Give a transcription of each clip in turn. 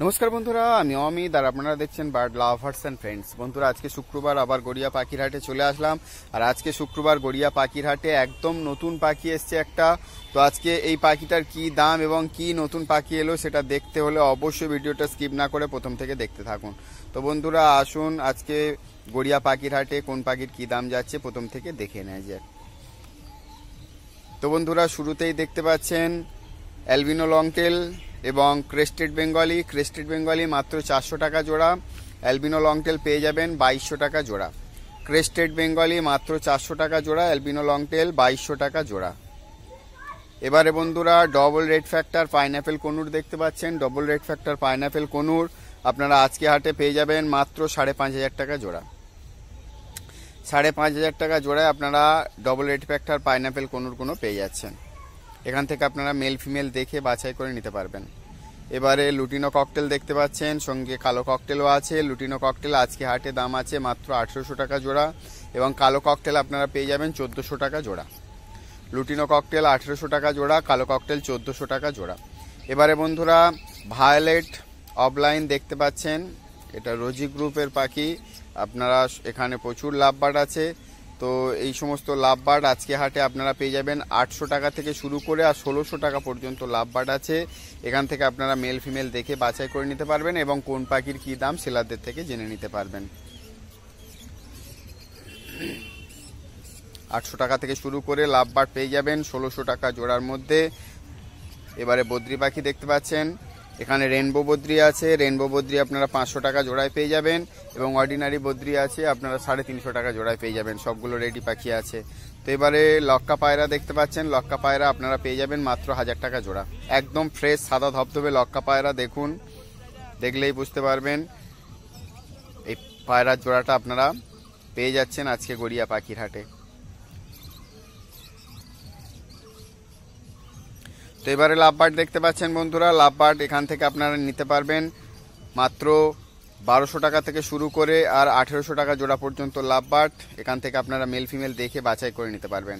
নমস্কার বন্ধুরা, আমি অমিত আর আপনারা দেখছেন বার্ড লাভার্স অ্যান্ড ফ্রেন্ডস বন্ধুরা, আজকে শুক্রবার আবার গড়িয়া পাখির হাটে চলে আসলাম। আর আজকে শুক্রবার গড়িয়া পাখির হাটে একদম নতুন পাখি এসছে একটা। তো আজকে এই পাখিটার কি দাম এবং কি নতুন পাখি এলো সেটা দেখতে হলে অবশ্যই ভিডিওটা স্কিপ না করে প্রথম থেকে দেখতে থাকুন। তো বন্ধুরা, আসুন আজকে গড়িয়া পাখির হাটে কোন পাখির কি দাম যাচ্ছে প্রথম থেকে দেখে নেয় যাক। তো বন্ধুরা, শুরুতেই দেখতে পাচ্ছেন অ্যালবিনো লংটেল এবং ক্রেস্টেড বেঙ্গলি ক্রেস্টেড বেঙ্গলি মাত্র চারশো টাকা জোড়া অ্যালবিনো লংটেল পেয়ে যাবেন বাইশশো টাকা জোড়া। ক্রেস্টেড বেঙ্গলি মাত্র চারশো টাকা জোড়া অ্যালবিনো লংটেল বাইশশো টাকা জোড়া। এবারে বন্ধুরা double red factor pineapple conure দেখতে পাচ্ছেন। Double red factor pineapple conure আপনারা আজকে হাটে পেয়ে যাবেন মাত্র সাড়ে পাঁচ হাজার টাকা জোড়া। সাড়ে পাঁচ হাজার টাকা জোড়ায় আপনারা double red factor pineapple conure কোনো পেয়ে যাচ্ছেন। এখান থেকে আপনারা মেল ফিমেল দেখে বাছাই করে নিতে পারবেন। এবারে লুটিনো ককটেল দেখতে পাচ্ছেন, সঙ্গে কালো ককটেলও আছে। লুটিনো ককটেল আজকে হাটে দাম আছে মাত্র আঠেরোশো টাকা জোড়া এবং কালো ককটেল আপনারা পেয়ে যাবেন চোদ্দোশো টাকা জোড়া। লুটিনো ককটেল আঠেরোশো টাকা জোড়া, কালো ককটেল চোদ্দোশো টাকা জোড়া। এবারে বন্ধুরা ভায়োলেট অফলাইন দেখতে পাচ্ছেন। এটা রোজি গ্রুপের পাখি। আপনারা এখানে প্রচুর লাভবার্ড আছে। তো এই সমস্ত লাভ বার্ড আজকে হাটে আপনারা পেয়ে যাবেন আটশো টাকা থেকে শুরু করে আর ষোলোশো টাকা পর্যন্ত লাভবার্ড আছে। এখান থেকে আপনারা মেল ফিমেল দেখে বাছাই করে নিতে পারবেন এবং কোন পাখির কী দাম সেলারদের থেকে জেনে নিতে পারবেন। আটশো টাকা থেকে শুরু করে লাভবার্ড পেয়ে যাবেন ষোলোশো টাকা জোড়ার মধ্যে। এবারে বদ্রি পাখি দেখতে পাচ্ছেন। এখানে রেনবো বদ্রি আছে রেনবো বদ্রি আপনারা পাঁচশো টাকা জোড়ায় পেয়ে যাবেন এবং অর্ডিনারি বদ্রি আছে, আপনারা সাড়ে তিনশো টাকা জোড়ায় পেয়ে যাবেন, সবগুলো রেডি পাখি আছে। তো এবারে লক্কা পায়রা দেখতে পাচ্ছেন, লক্কা পায়রা আপনারা পেয়ে যাবেন মাত্র হাজার টাকা জোড়া। একদম ফ্রেশ সাদা ধবধবে লক্কা পায়রা দেখুন, দেখলেই বুঝতে পারবেন। এই পায়রার জোড়াটা আপনারা পেয়ে যাচ্ছেন আজকে গড়িয়া পাখির হাটে। তো এবারে লাভবার্ড দেখতে পাচ্ছেন বন্ধুরা। লাভবার্ড এখান থেকে আপনারা নিতে পারবেন মাত্র বারোশো টাকা থেকে শুরু করে আর আঠেরোশো টাকা জোড়া পর্যন্ত লাভবার্ড। এখান থেকে আপনারা মেল ফিমেল দেখে বাছাই করে নিতে পারবেন।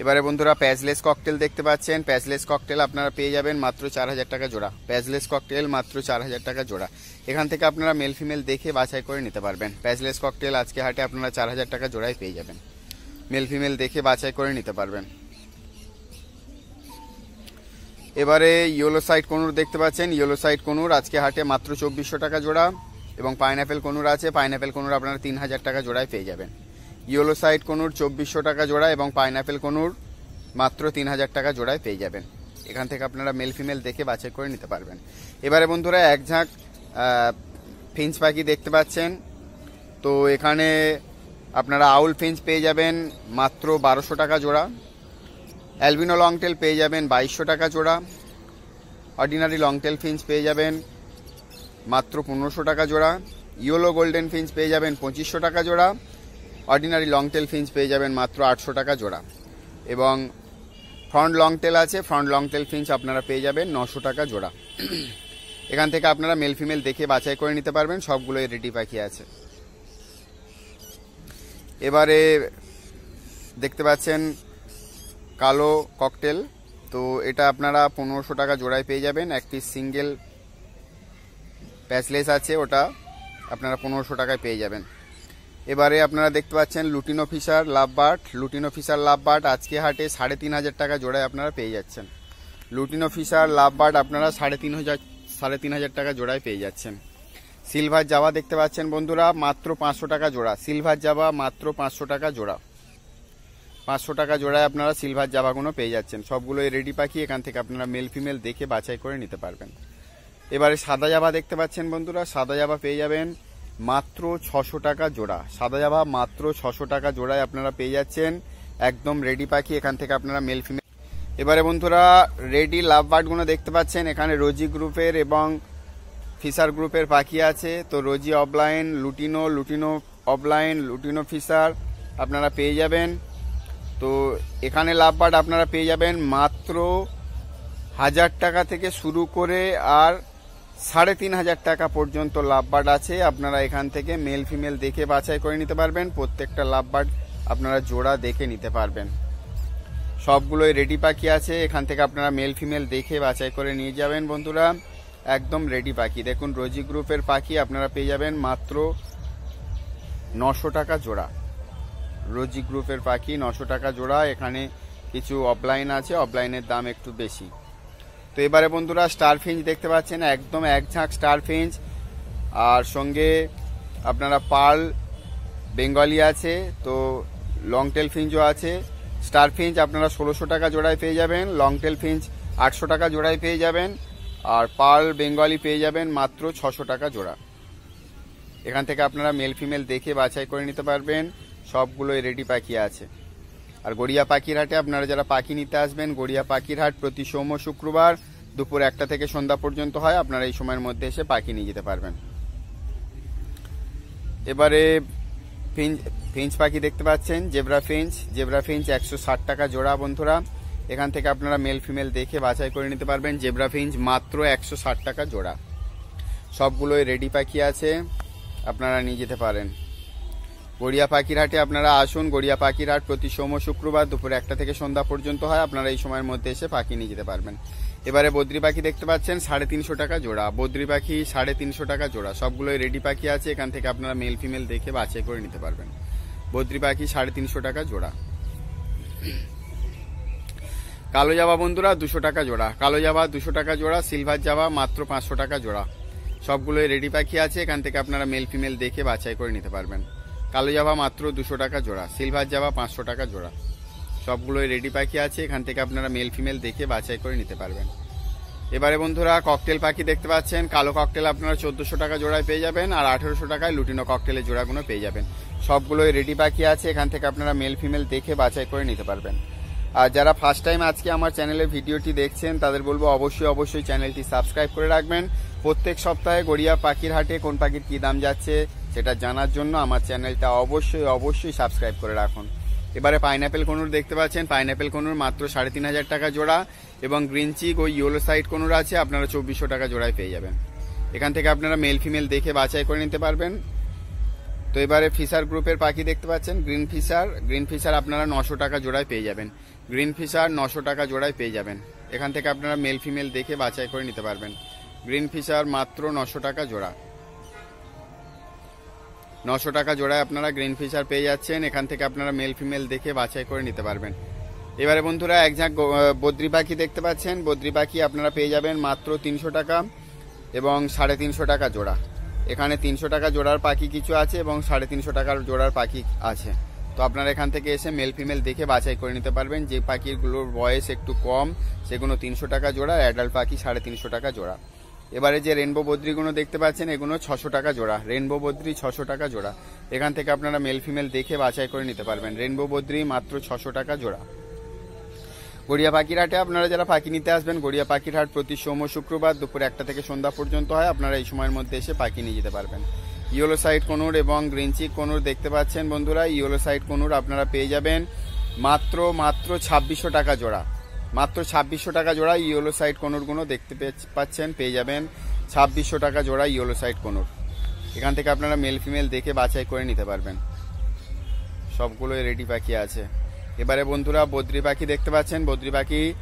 এবারে বন্ধুরা প্যাজলেস ককটেল দেখতে পাচ্ছেন। প্যাজলেস ককটেল আপনারা পেয়ে যাবেন মাত্র চার হাজার টাকা জোড়া। প্যাজলেস ককটেল মাত্র চার হাজার টাকা জোড়া। এখান থেকে আপনারা মেল ফিমেল দেখে বাছাই করে নিতে পারবেন। প্যাজলেস ককটেল আজকে হাটে আপনারা চার হাজার টাকা জোড়ায় পেয়ে যাবেন। মেল ফিমেল দেখে বাছাই করে নিতে পারবেন। এবারে ইয়েলো সাইড কনুর দেখতে পাচ্ছেন। ইয়েলো সাইড কনুর আজকে হাটে মাত্র চব্বিশশো টাকা জোড়া এবং পাইনঅ্যাপেল কনুর আছে। পাইনঅ্যাপেল কনুর আপনারা তিন হাজার টাকা জোড়ায় পেয়ে যাবেন। ইয়েলো সাইড কনুর চব্বিশশো টাকা জোড়া এবং পাইনঅ্যাপেল কনুর মাত্র তিন হাজার টাকা জোড়ায় পেয়ে যাবেন। এখান থেকে আপনারা মেল ফিমেল দেখে বাছাই করে নিতে পারবেন। এবারে বন্ধুরা এক ঝাঁক ফিঞ্চ পাখি দেখতে পাচ্ছেন। তো এখানে আপনারা আউল ফিঞ্চ পেয়ে যাবেন মাত্র বারোশো টাকা জোড়া। অ্যালবিনো লংটেল পেয়ে যাবেন বাইশশো টাকা জোড়া। অর্ডিনারি লংটেল ফিঞ্চ পেয়ে যাবেন মাত্র পনেরোশো টাকা জোড়া। ইয়েলো গোল্ডেন ফিঞ্চ পেয়ে যাবেন পঁচিশশো টাকা জোড়া। অর্ডিনারি লং টেল ফিঞ্চ পেয়ে যাবেন মাত্র আটশো টাকা জোড়া। এবং ফ্রন্ট লংটেল আছে ফ্রন্ট লংটেল ফিঞ্চ আপনারা পেয়ে যাবেন নশো টাকা জোড়া। এখান থেকে আপনারা মেল ফিমেল দেখে বাছাই করে নিতে পারবেন, সবগুলোই রেডি পাখি আছে। এবারে দেখতে পাচ্ছেন কালো ককটেল তো এটা আপনারা পনেরোশো টাকা জোড়ায় পেয়ে যাবেন। এক পিস সিঙ্গেল প্যাচলেস আছে ওটা, আপনারা পনেরোশো টাকায় পেয়ে যাবেন। এবারে আপনারা দেখতে পাচ্ছেন lutino fischer lovebird lutino fischer lovebird আজকে হাটে সাড়ে তিন হাজার টাকা জোড়ায় আপনারা পেয়ে যাচ্ছেন। লুটিনো ফিশার লাভবার্ড আপনারা সাড়ে তিন হাজার, সাড়ে তিন হাজার টাকা জোড়ায় পেয়ে যাচ্ছেন। সিলভার জাবা দেখতে পাচ্ছেন বন্ধুরা, মাত্র পাঁচশো টাকা জোড়া। সিলভার জাবা মাত্র পাঁচশো টাকা জোড়া। পাঁচশো টাকা জোড়ায় আপনারা সিলভার জাবাগুলো পেয়ে যাচ্ছেন। সবগুলোই রেডি পাখি, এখান থেকে আপনারা মেল ফিমেল দেখে বাছাই করে নিতে পারবেন। এবারে সাদা জাবা দেখতে পাচ্ছেন বন্ধুরা, সাদা জাবা পেয়ে যাবেন। মাত্র ছশো টাকা জোড়া। সাদা জাবা, মাত্র ছশো টাকা জোড়ায় আপনারা পেয়ে যাচ্ছেন একদম রেডি পাখি, এখান থেকে আপনারা মেল ফিমেল এবারে বন্ধুরা, রেডি লাভ বার্ডগুলো দেখতে পাচ্ছেন। এখানে রোজি গ্রুপের এবং ফিসার গ্রুপের পাখি আছে। তো rosy opaline lutino lutino opaline lutino fischer আপনারা পেয়ে যাবেন। তো এখানে লাভ বার্ড আপনারা পেয়ে যাবেন মাত্র হাজার টাকা থেকে শুরু করে আর সাড়ে তিন হাজার টাকা পর্যন্ত লাভবার্ড আছে। আপনারা এখান থেকে মেল ফিমেল দেখে বাছাই করে নিতে পারবেন। প্রত্যেকটা লাভবার্ড আপনারা জোড়া দেখে নিতে পারবেন। সবগুলোই রেডি পাখি আছে। এখান থেকে আপনারা মেল ফিমেল দেখে বাছাই করে নিয়ে যাবেন বন্ধুরা। একদম রেডি পাখি। দেখুন, রোজি গ্রুপের পাখি আপনারা পেয়ে যাবেন মাত্র নশো টাকা জোড়া। রোজি গ্রুপের পাখি নশো টাকা জোড়া। এখানে কিছু অফলাইন আছে। অফলাইনের দাম একটু বেশি। তো এবারে বন্ধুরা স্টার ফিঞ্চ দেখতে পাচ্ছেন, একদম এক ঝাঁক স্টার ফিঞ্চ আর সঙ্গে আপনারা পার্ল বেঙ্গলি আছে, তো লং টেল ফিঞ্চও আছে। স্টার ফিঞ্চ আপনারা ষোলোশো টাকা জোড়ায় পেয়ে যাবেন লং টেল ফিঞ্চ আটশো টাকা জোড়ায় পেয়ে যাবেন, আর পার্ল বেঙ্গলি পেয়ে যাবেন মাত্র ছশো টাকা জোড়া। এখান থেকে আপনারা মেল ফিমেল দেখে বাছাই করে নিতে পারবেন, সবগুলোই রেডি পাখি আছে। আর গড়িয়া পাখির হাটে আপনারা যারা পাখি নিতে আসবেন, গড়িয়া পাখির হাট প্রতি সোম শুক্রবার দুপুর একটা থেকে সন্ধ্যা পর্যন্ত হয়। আপনারা এই সময়ের মধ্যে এসে পাখি নিয়ে যেতে পারবেন। এবারে ফিঞ্চ ফিঞ্চ পাখি দেখতে পাচ্ছেন, জেব্রা ফিঞ্চ। জেব্রা ফিঞ্চ একশো ষাট টাকা জোড়া বন্ধুরা। এখান থেকে আপনারা মেল ফিমেল দেখে বাছাই করে নিতে পারবেন। জেব্রা ফিঞ্চ মাত্র একশো ষাট টাকা জোড়া। সবগুলোই রেডি পাখি আছে। আপনারা নিয়ে যেতে পারেন। গড়িয়া পাখির হাটে আপনারা আসুন। গড়িয়া পাখিরহাট প্রতি সোম শুক্রবার দুপুর একটা থেকে সন্ধ্যা পর্যন্ত হয়। আপনারা এই সময়ের মধ্যে এসে পাখি নিয়ে যেতে পারবেন। এবারে বদ্রি পাখি দেখতে পাচ্ছেন, সাড়ে তিনশো টাকা জোড়া। বদ্রি পাখি সাড়ে তিনশো টাকা জোড়া। সবগুলোই রেডি পাখি আছে। এখান থেকে আপনারা মেল ফিমেল দেখে বাছাই করে নিতে পারবেন। বদ্রি পাখি সাড়ে তিনশো টাকা জোড়া। কালো জাবা বন্ধুরা, দুশো টাকা জোড়া। কালো জাবা, দুশো টাকা জোড়া। সিলভার জাবা, মাত্র পাঁচশো টাকা জোড়া। সবগুলোই রেডি পাখি আছে। এখান থেকে আপনারা মেল ফিমেল দেখে বাছাই করে নিতে পারবেন। কালো জাবা মাত্র দুশো টাকা জোড়া, সিলভার জাবা পাঁচশো টাকা জোড়া। সবগুলোই রেডি পাখি আছে, এখান থেকে আপনারা মেল ফিমেল দেখে বাছাই করে নিতে পারবেন। এবারে বন্ধুরা ককটেল পাখি দেখতে পাচ্ছেন, কালো ককটেল আপনারা চোদ্দশো টাকা জোড়ায় পেয়ে যাবেন, আর আঠেরোশো টাকায় লুটিনো ককটেলের জোড়াগুলো পেয়ে যাবেন। সবগুলোই রেডি পাখি আছে, এখান থেকে আপনারা মেল ফিমেল দেখে বাছাই করে নিতে পারবেন। আর যারা ফার্স্ট টাইম আজকে আমার চ্যানেলের ভিডিওটি দেখছেন, তাদের বলব অবশ্যই অবশ্যই চ্যানেলটি সাবস্ক্রাইব করে রাখবেন। প্রত্যেক সপ্তাহে গড়িয়া পাখির হাটে কোন পাখির কী দাম যাচ্ছে সেটা জানার জন্য আমার চ্যানেলটা অবশ্যই অবশ্যই সাবস্ক্রাইব করে রাখুন। এবারে পাইনাপেল কনুর দেখতে পাচ্ছেন। পাইনাপেল কনুর মাত্র সাড়ে তিন হাজার টাকা জোড়া এবং গ্রিন চিক ওই ইয়েলো সাইড কনুর আছে, আপনারা চব্বিশশো টাকা জোড়ায় পেয়ে যাবেন। এখান থেকে আপনারা মেল ফিমেল দেখে বাছাই করে নিতে পারবেন। তো এবারে ফিশার গ্রুপের পাখি দেখতে পাচ্ছেন, গ্রিন ফিশার। গ্রিন ফিশার আপনারা নশো টাকা জোড়ায় পেয়ে যাবেন। গ্রিন ফিশার নশো টাকা জোড়ায় পেয়ে যাবেন। এখান থেকে আপনারা মেল ফিমেল দেখে বাছাই করে নিতে পারবেন। গ্রিন ফিশার মাত্র নশো টাকা জোড়া। নশো টাকা জোড়ায় আপনারা গ্রিন ফিশার পেয়ে যাচ্ছেন। এখান থেকে আপনারা মেল ফিমেল দেখে বাছাই করে নিতে পারবেন। এবারে বন্ধুরা এক ঝাঁক বদ্রি পাখি দেখতে পাচ্ছেন। বদ্রি পাখি আপনারা পেয়ে যাবেন মাত্র তিনশো টাকা এবং সাড়ে তিনশো টাকা জোড়া। এখানে তিনশো টাকা জোড়ার পাখি কিছু আছে এবং সাড়ে তিনশো টাকার জোড়ার পাখি আছে। তো আপনারা এখান থেকে এসে মেল ফিমেল দেখে বাছাই করে নিতে পারবেন। যে পাখিগুলোর বয়স একটু কম, সেগুলো তিনশো টাকা জোড়া অ্যাডাল্ট পাখি সাড়ে তিনশো টাকা জোড়া। এবারে যে রেনবো বদ্রিগুলো দেখতে পাচ্ছেন, এগুলো ছশো টাকা জোড়া। রেনবো বদ্রি ছশো টাকা জোড়া। এখান থেকে আপনারা মেল ফিমেল দেখে বাছাই করে নিতে পারবেন। রেনবো বদ্রি মাত্র ছশো টাকা জোড়া। গড়িয়া পাখির হাটে আপনারা যারা পাখি নিতে আসবেন, গড়িয়া পাখির হাট প্রতি সোম শুক্রবার দুপুর একটা থেকে সন্ধ্যা পর্যন্ত হয়। আপনারা এই সময়ের মধ্যে এসে পাখি নিয়ে যেতে পারবেন। ইয়েলো সাইড কোনুর এবং গ্রিন চিক কোনুর দেখতে পাচ্ছেন বন্ধুরা। ইয়েলো সাইড কোনুর আপনারা পেয়ে যাবেন মাত্র মাত্র ছাব্বিশশো টাকা জোড়া। মাত্র ছাব্বিশশো টাকা জোড়া ইয়েলো সাইড কোনুরগুলো দেখতে পাচ্ছেন, পেয়ে যাবেন। ছাব্বিশশো টাকা জোড়া ইয়েলো সাইড কোনুর। এখান থেকে আপনারা মেল ফিমেল দেখে বাছাই করে নিতে পারবেন। সবগুলোই রেডি পাখি আছে। এবারে বন্ধুরা বদ্রি পাখি দেখতে পাচ্ছেন। বদ্রি পাখি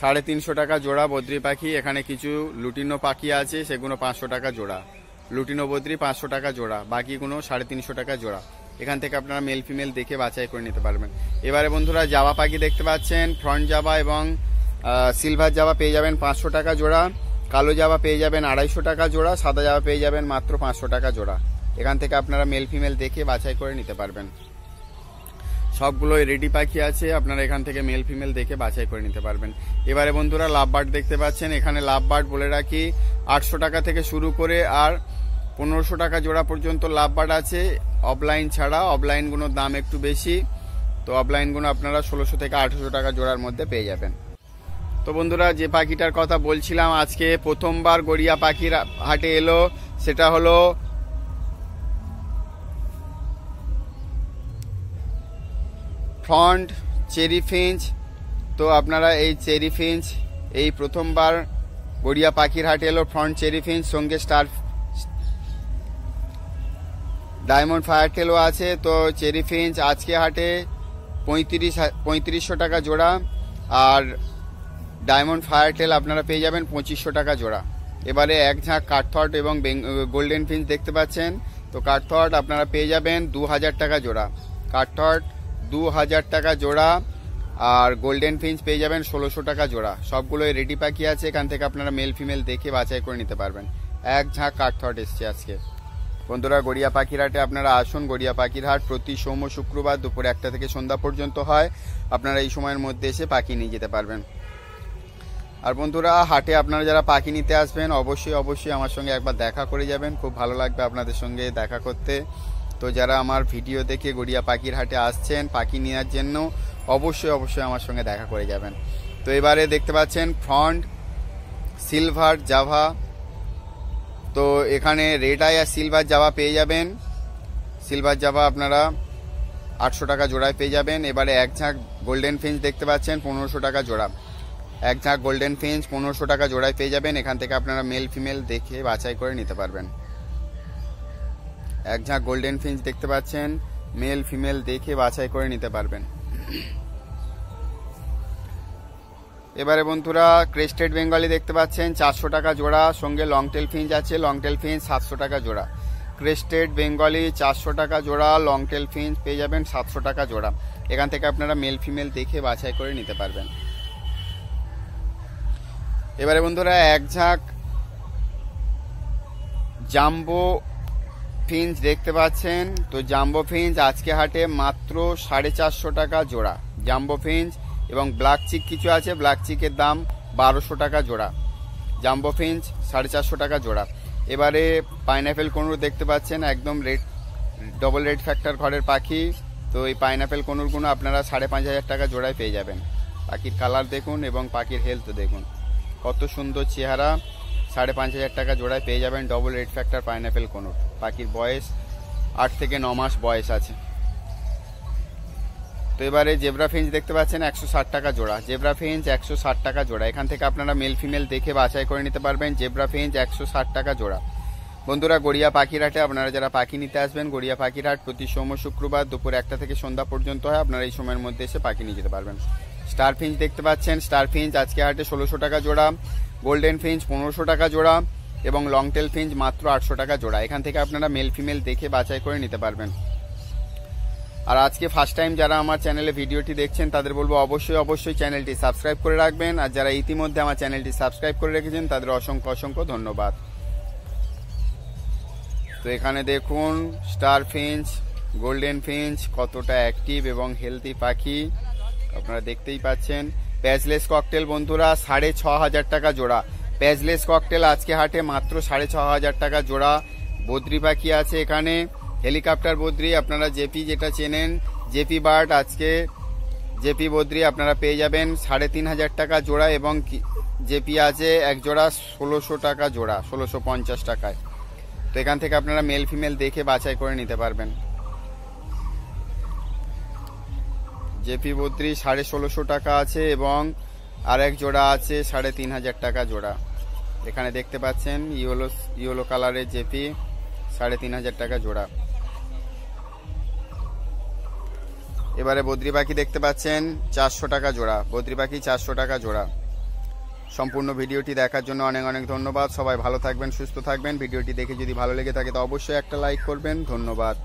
সাড়ে তিনশো টাকা জোড়া। বদ্রি পাখি, এখানে কিছু লুটিনো পাখি আছে, সেগুলো পাঁচশো টাকা জোড়া। লুটিনো বদ্রি পাঁচশো টাকা জোড়া। বাকিগুলো সাড়ে তিনশো টাকা জোড়া। এখান থেকে আপনারা মেল ফিমেল দেখে বাছাই করে নিতে পারবেন। এবারে বন্ধুরা, জাবা পাখি দেখতে পাচ্ছেন। ফ্রন্ট জাবা এবং সিলভার জাবা পেয়ে যাবেন পাঁচশো টাকা জোড়া। কালো জাবা পেয়ে যাবেন আড়াইশো টাকা জোড়া। সাদা জাবা পেয়ে যাবেন মাত্র পাঁচশো টাকা জোড়া। এখান থেকে আপনারা মেল ফিমেল দেখে বাছাই করে নিতে পারবেন। সবগুলোই রেডি পাখি আছে। আপনারা এখান থেকে মেল ফিমেল দেখে বাছাই করে নিতে পারবেন। এবারে বন্ধুরা লাভ বার্ড দেখতে পাচ্ছেন। এখানে লাভ বার্ড বলে রাখি। আটশো টাকা থেকে শুরু করে আর পনেরোশো টাকা জোড়া পর্যন্ত লাভ বার্ড আছে। অফলাইন ছাড়া অফলাইনগুলোর দাম একটু বেশি। তো অফলাইনগুলো আপনারা ষোলোশো থেকে আঠেরোশো টাকা জোড়ার মধ্যে পেয়ে যাবেন। তো বন্ধুরা, যে পাখিটার কথা বলছিলাম, আজকে প্রথমবার গড়িয়া পাখির হাটে এলো, সেটা হলো ফ্রন্ট চেরি ফিঞ্চ তো আপনারা এই চেরি ফিঞ্চ এই প্রথমবার গড়িয়া পাখির হাটে এলো ফ্রন্ট চেরি ফিঞ্চ সঙ্গে স্টার ডায়মন্ড ফায়ারটেলও আছে, তো চেরি ফিঞ্চ আজকে হাটে পঁয়ত্রিশ পঁয়ত্রিশশো টাকা জোড়া, আর ডায়মন্ড ফায়ারটেল আপনারা পেয়ে যাবেন পঁচিশশো টাকা জোড়া। এবারে এক ঝাঁক কাঠথট এবং গোল্ডেন ফিঞ্চ দেখতে পাচ্ছেন, তো কাঠথট আপনারা পেয়ে যাবেন দু হাজার টাকা জোড়া। কাঠথট দু হাজার টাকা জোড়া, আর গোল্ডেন ফিঞ্চ পেয়ে যাবেন ষোলোশো টাকা জোড়া। সবগুলোই রেডি পাখি আছে, এখান থেকে আপনারা মেল ফিমেল দেখে বাছাই করে নিতে পারবেন। এক ঝাঁক কাঠথট এসছে আজকে। বন্ধুরা, গড়িয়া পাখির হাটে আপনারা আসুন। গড়িয়া পাখির হাট প্রতি সোম শুক্রবার দুপুর একটা থেকে সন্ধ্যা পর্যন্ত হয়। আপনারা এই সময়ের মধ্যে এসে পাখি নিয়ে যেতে পারবেন। আর বন্ধুরা, হাটে আপনারা যারা পাখি নিতে আসবেন, অবশ্যই অবশ্যই আমার সঙ্গে একবার দেখা করে যাবেন। খুব ভালো লাগবে আপনাদের সঙ্গে দেখা করতে। তো যারা আমার ভিডিও দেখে গড়িয়া পাখির হাটে আসছেন, পাখি নেওয়ার জন্য, অবশ্যই অবশ্যই আমার সঙ্গে দেখা করে যাবেন। তো এবারে দেখতে পাচ্ছেন ফ্রন্ট সিলভার জাভা তো এখানে রেড আই আর সিলভার জাভা পেয়ে যাবেন। সিলভার জাভা আপনারা আটশো টাকা জোড়ায় পেয়ে যাবেন। এবারে এক ঝাঁক গোল্ডেন ফিঞ্চ দেখতে পাচ্ছেন, পনেরোশো টাকা জোড়া। এক ঝাঁক গোল্ডেন ফিঞ্চ, পনেরোশো টাকা জোড়ায় পেয়ে যাবেন। এখান থেকে আপনারা মেল ফিমেল দেখে বাছাই করে নিতে পারবেন। এক ঝাঁক গোল্ডেন ফিঞ্চ দেখতে পাচ্ছেন, মেল ফিমেল দেখে বাছাই করে নিতে পারবেন। এবারে বন্ধুরা ক্রেস্টেড বেঙ্গলি দেখতে পাচ্ছেন, চারশো টাকা জোড়া, সঙ্গে লং টেল ফিঞ্চ আছে লং টেল ফিঞ্চ সাতশো টাকা জোড়া। ক্রেস্টেড বেঙ্গলি চারশো টাকা জোড়া লং টেল ফিঞ্চ পেয়ে যাবেন সাতশো টাকা জোড়া। এখান থেকে আপনারা মেল ফিমেল দেখে বাছাই করে নিতে পারবেন। এবারে বন্ধুরা, এক ঝাঁক জাম্বো ফিঞ্চ দেখতে পাচ্ছেন। তো জাম্বো ফিঞ্চ আজকে হাটে মাত্র সাড়ে চারশো টাকা জোড়া। জাম্বো ফিঞ্চ এবং ব্ল্যাক চিক কিছু আছে ব্ল্যাক চিকের দাম বারোশো টাকা জোড়া। জাম্বো ফিঞ্চ সাড়ে চারশো টাকা জোড়া। এবারে পাইনাপেল কনুর দেখতে পাচ্ছেন, একদম রেড ডবল রেড ফ্যাক্টর ঘরের পাখি। তো এই পাইনাপেল কনুরগুলো আপনারা সাড়ে পাঁচ হাজার টাকা জোড়ায় পেয়ে যাবেন। পাখির কালার দেখুন এবং পাখির হেলথ দেখুন। কত সুন্দর চেহারা, সাড়ে পাঁচ হাজার টাকা জোড়ায় পেয়ে যাবেন double red factor pineapple conure. পাখির বয়স আট থেকে ন মাস বয়স আছে। তো এবারে জেব্রা ফিঞ্চ দেখতে পাচ্ছেন একশো ষাট টাকা জোড়া। জেব্রা ফিঞ্চ একশো টাকা জোড়া। এখান থেকে আপনারা মেল ফিমেল দেখে বাছাই করে নিতে পারবেন জেব্রা ফিঞ্চ একশো টাকা জোড়া। বন্ধুরা গড়িয়া পাখিরহাটে আপনারা যারা পাখি নিতে আসবেন, গড়িয়া পাখিরহাট প্রতি সোম শুক্রবার দুপুর একটা থেকে সন্ধ্যা পর্যন্ত হয়। আপনারা এই সময়ের মধ্যে এসে পাখি নিয়ে যেতে পারবেন। স্টার ফিঞ্চ দেখতে পাচ্ছেন। স্টার ফিঞ্চ আজকে হাটে ষোলোশো টাকা জোড়া। গোল্ডেন ফিঞ্চ পনেরোশো টাকা জোড়া এবং লং টেল ফিঞ্চ মাত্র আটশো টাকা জোড়া। এখান থেকে আপনারা মেল ফিমেল দেখে বাছাই করে নিতে পারবেন। আর আজকে ফার্স্ট টাইম যারা আমার চ্যানেলে ভিডিওটি দেখছেন, তাদের বলব অবশ্যই অবশ্যই চ্যানেলটি সাবস্ক্রাইব করে রাখবেন। আর যারা ইতিমধ্যে আমার চ্যানেলটি সাবস্ক্রাইব করে রেখেছেন, তাদের অসংখ্য অসংখ্য ধন্যবাদ। তো এখানে দেখুন স্টার ফিঞ্চ গোল্ডেন ফিঞ্চ কতটা অ্যাক্টিভ এবং হেলদি পাখি। আপনারা দেখতেই পাচ্ছেন। প্যাজলেস ককটেল বন্ধুরা, সাড়ে ছ হাজার টাকা জোড়া। প্যাজলেস ককটেল আজকে হাটে মাত্র সাড়ে ছ হাজার টাকা জোড়া। বদ্রি পাখি আছে এখানে। হেলিকপ্টার বদ্রি আপনারা জেপি যেটা চেনেন, জেপি বার্ড আজকে, জেপি বদ্রি আপনারা পেয়ে যাবেন সাড়ে তিন হাজার টাকা জোড়া এবং জেপি আছে এক জোড়া ষোলোশো টাকা জোড়া, ষোলোশো পঞ্চাশ টাকায়। তো এখান থেকে আপনারা মেল ফিমেল দেখে বাছাই করে নিতে পারবেন। জেপি বত্রিশ সাড়ে ষোলোশো টাকা আছে এবং আর এক জোড়া আছে সাড়ে তিন হাজার টাকা জোড়া। এখানে দেখতে পাচ্ছেন, ইয়েলো ইয়েলো কালারের জেপি, সাড়ে তিন হাজার টাকা জোড়া। এবারে বদ্রি পাখি দেখতে পাচ্ছেন চারশো টাকা জোড়া। বদ্রি পাখি চারশো টাকা জোড়া। সম্পূর্ণ ভিডিওটি দেখার জন্য অনেক অনেক ধন্যবাদ। সবাই ভালো থাকবেন, সুস্থ থাকবেন। ভিডিওটি দেখে যদি ভালো লেগে থাকে, তো অবশ্যই একটা লাইক করবেন। ধন্যবাদ।